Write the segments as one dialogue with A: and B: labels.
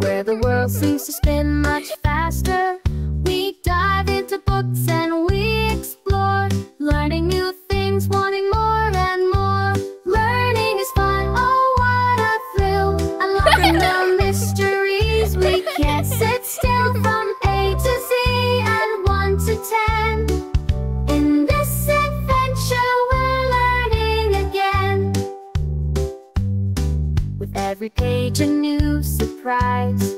A: where the world seems to spin much faster, a new surprise.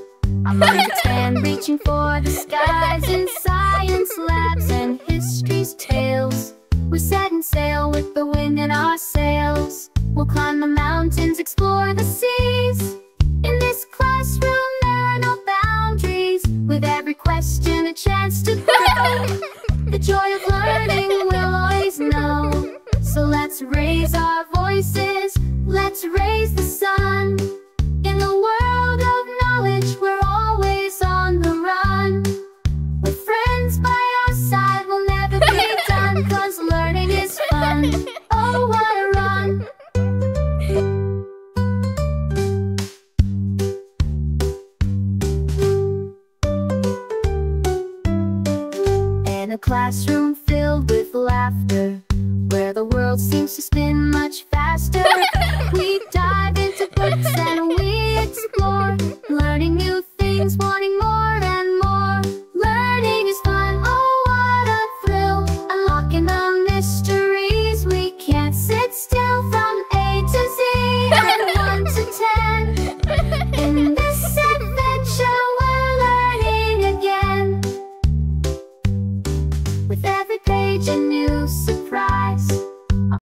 A: Our minds expand reaching for the skies In science labs and history's tales. We're setting sail with the wind in our sails. We'll climb the mountains, explore the seas. In this classroom there are no boundaries. With every question a chance to grow. The joy of learning we'll always know. So let's raise our voices, a classroom filled with laughter, where the world seems to spin